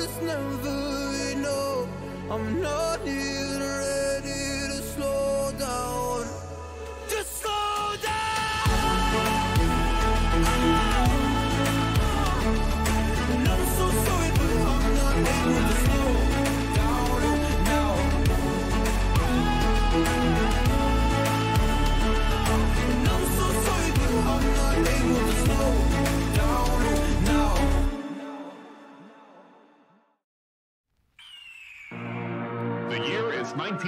it's never enough. I'm not here.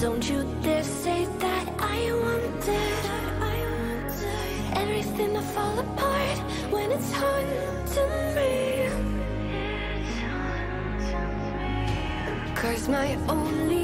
Don't you dare say that I wanted, I everything to fall apart when it's hard to me. Cause my only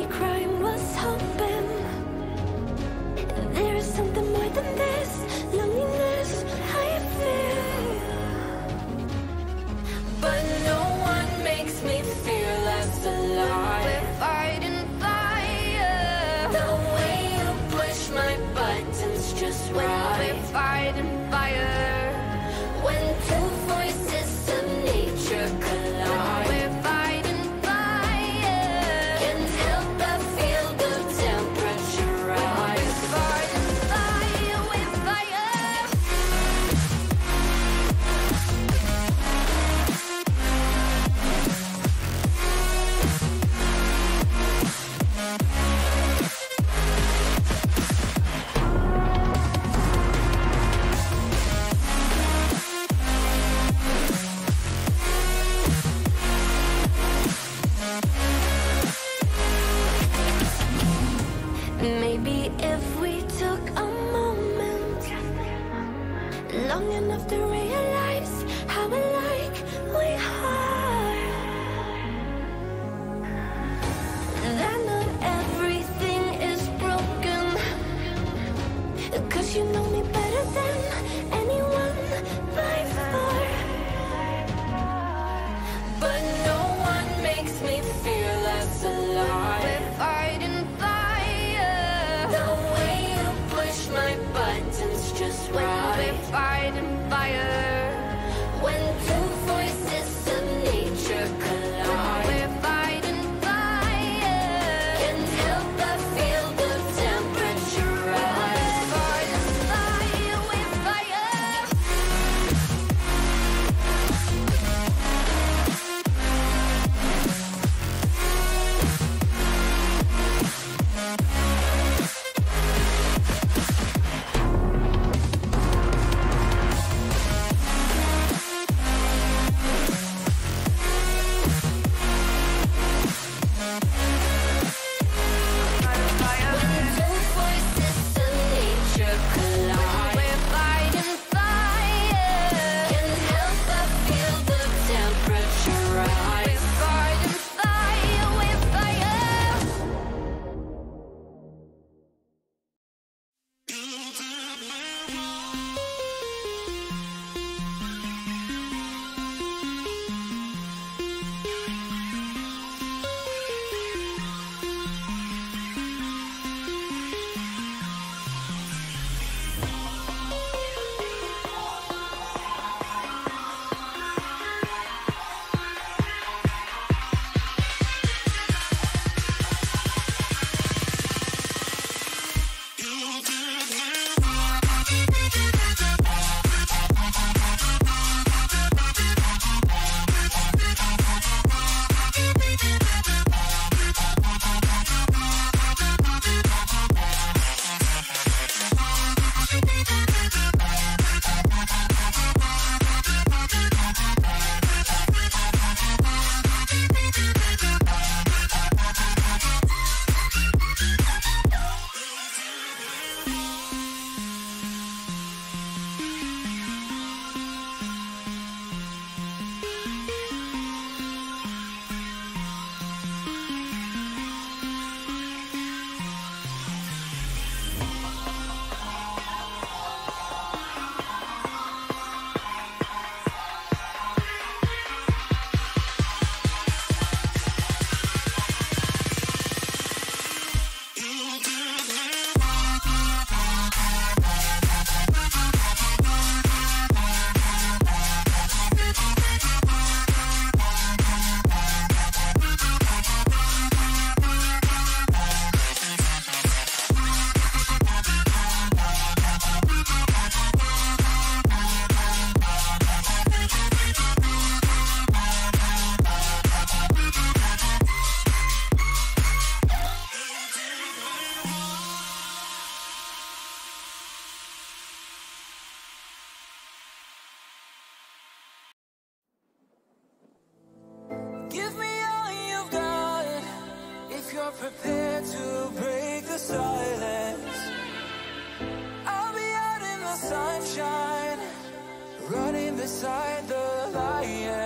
running beside the lions.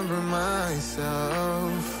Remember myself.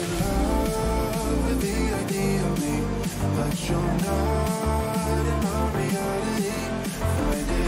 me, but you're not in my reality. Find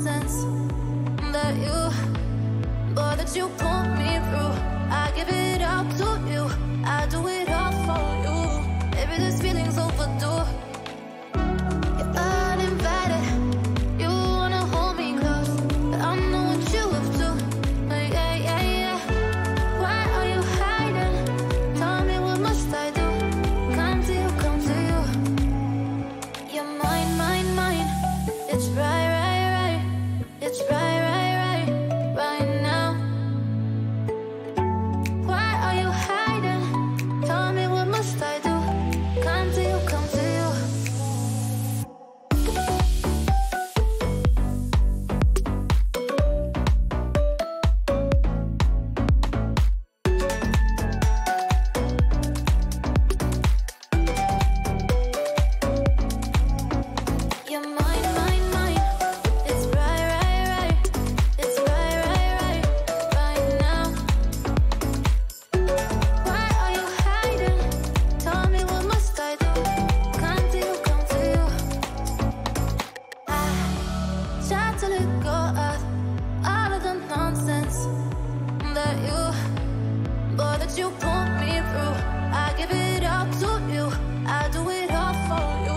nonsense do. it all for you.